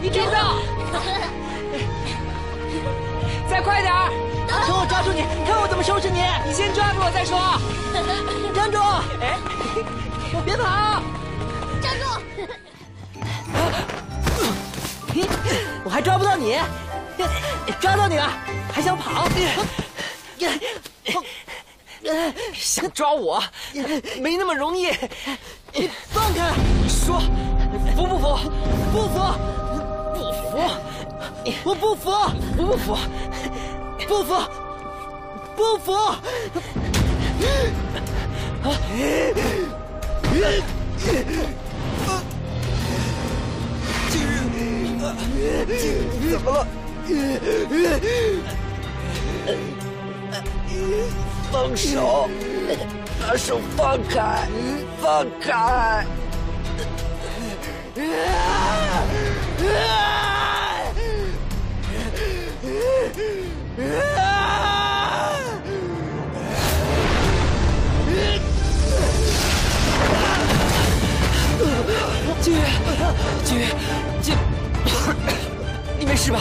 你听不到？再快点儿！等我抓住你，看我怎么收拾你！你先抓住我再说。站住！哎，别跑！站住！我还抓不到你，抓到你了，还想跑？想抓我，没那么容易。放开！说，不服？不服！我不服！我不服！不服！不服！不服！怎么了？放手！把手放开！放开！金鱼，金，你没事吧？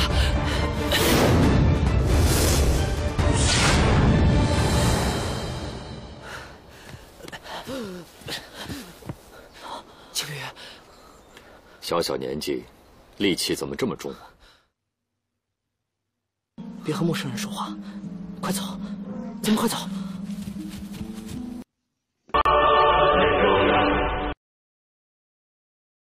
金鱼，小小年纪，戾气怎么这么重啊？别和陌生人说话，快走，咱们快走。